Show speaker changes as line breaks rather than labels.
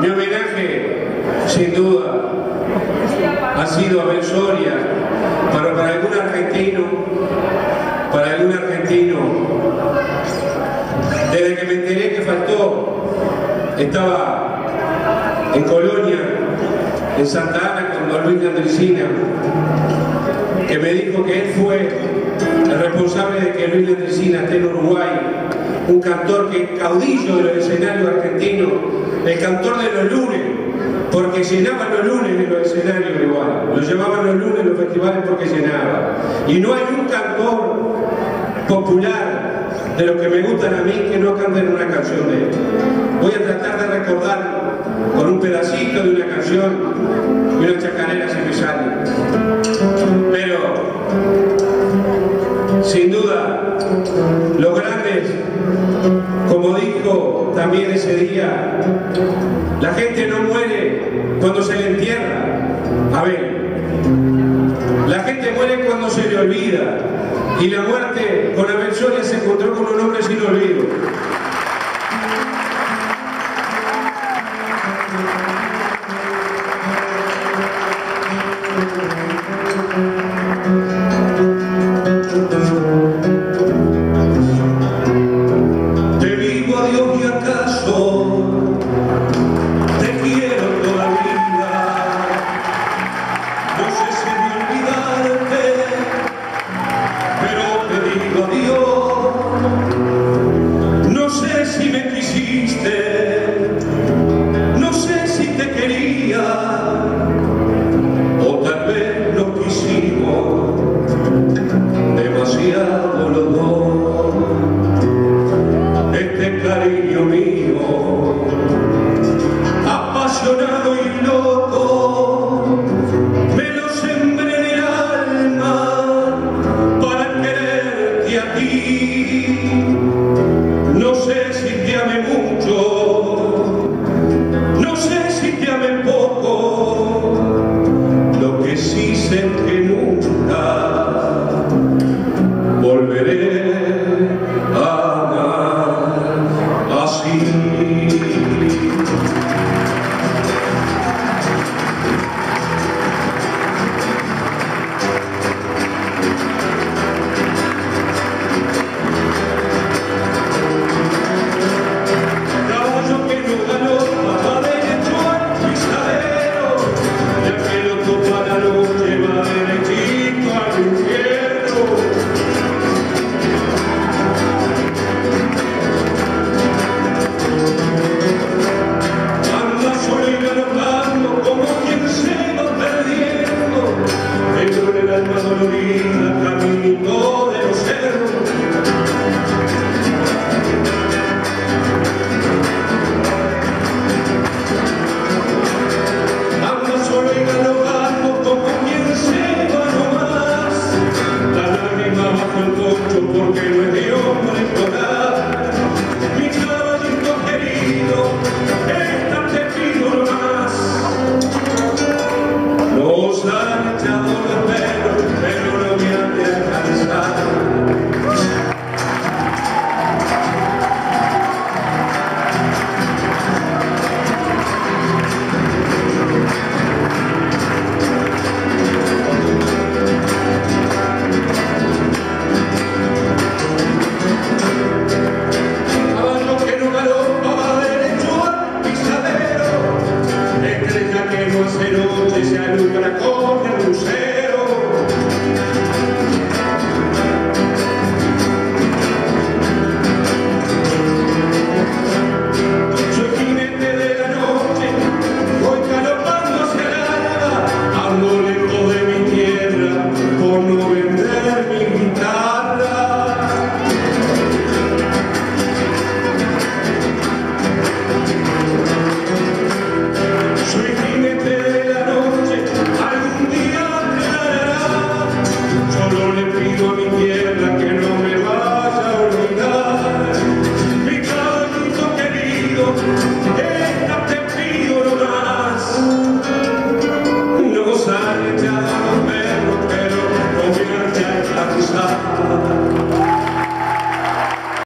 Mi homenaje, sin duda, ha sido a Ben Soria, pero para algún argentino, para algún argentino, desde que me enteré que faltó, estaba en Colonia, en Santa Ana, con Don Luis de Andresina, que me dijo que él fue el responsable de que Luis de Andresina esté en Uruguay, un cantor que caudillo de los escenarios argentinos, el cantor de los lunes, porque llenaban los lunes en los escenarios igual, lo llevaban los lunes en los festivales porque llenaba. Y no hay un cantor popular de los que me gustan a mí que no canten una canción de él. Voy a tratar de recordar con un pedacito de una canción ese día, la gente no muere cuando se le entierra. A ver, la gente muere cuando se le olvida. Y la muerte con No sé si te amé mucho, no sé si te amé poco, lo que sí sé que nunca volveré a amar así. Noche se alumbra